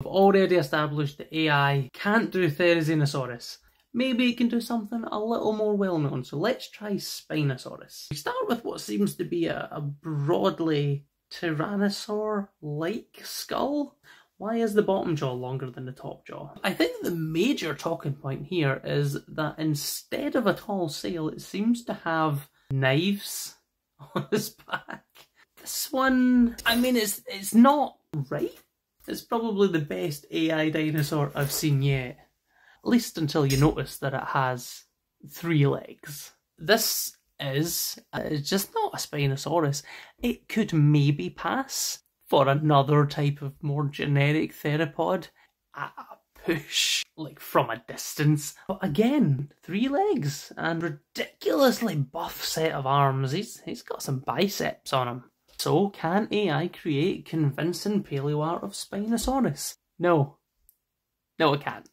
We've already established that AI can't do Therizinosaurus. Maybe it can do something a little more well known, so let's try Spinosaurus. We start with what seems to be a, a broadly tyrannosaur like skull. Why is the bottom jaw longer than the top jaw? I think the major talking point here is that instead of a tall sail, it seems to have knives on its back. This one, I mean, it's it's not right. It's probably the best AI dinosaur I've seen yet. At least until you notice that it has three legs. This is uh, just not a Spinosaurus. It could maybe pass for another type of more generic theropod at a push, like from a distance. But again, three legs and ridiculously buff set of arms. He's he's got some biceps on him. So can AI create convincing paleo art of Spinosaurus? No. No, it can't.